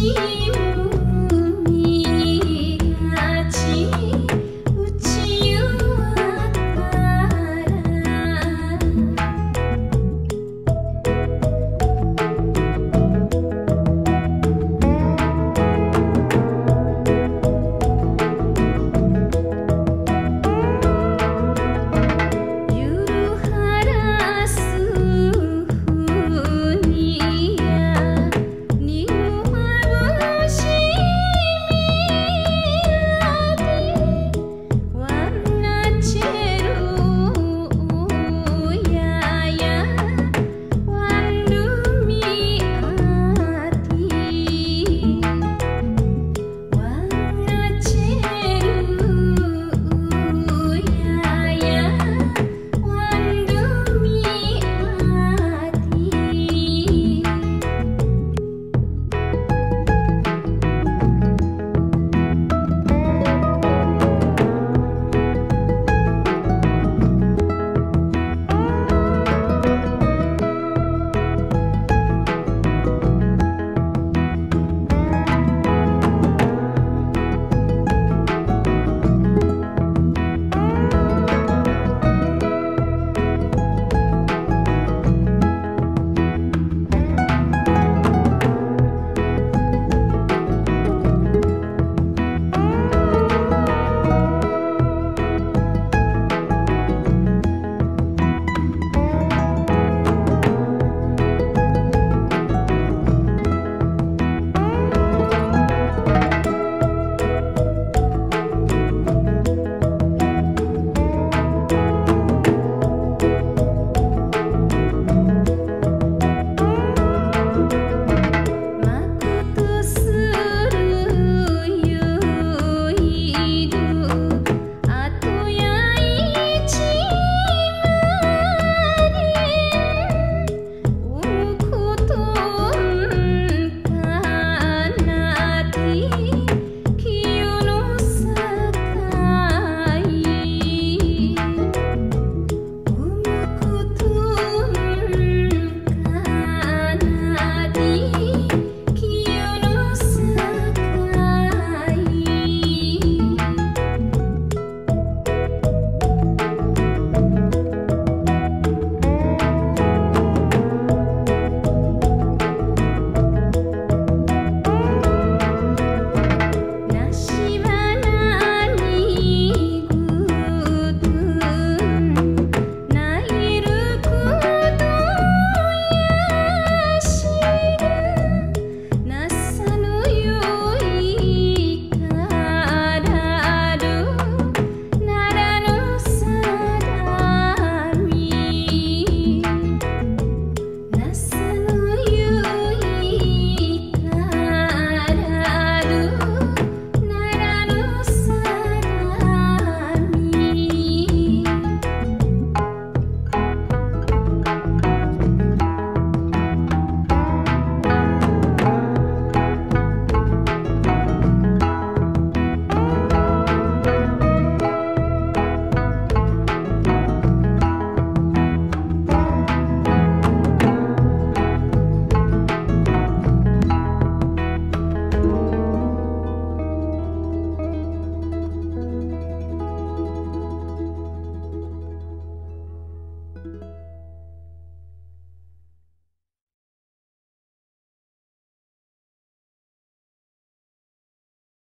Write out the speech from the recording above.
Música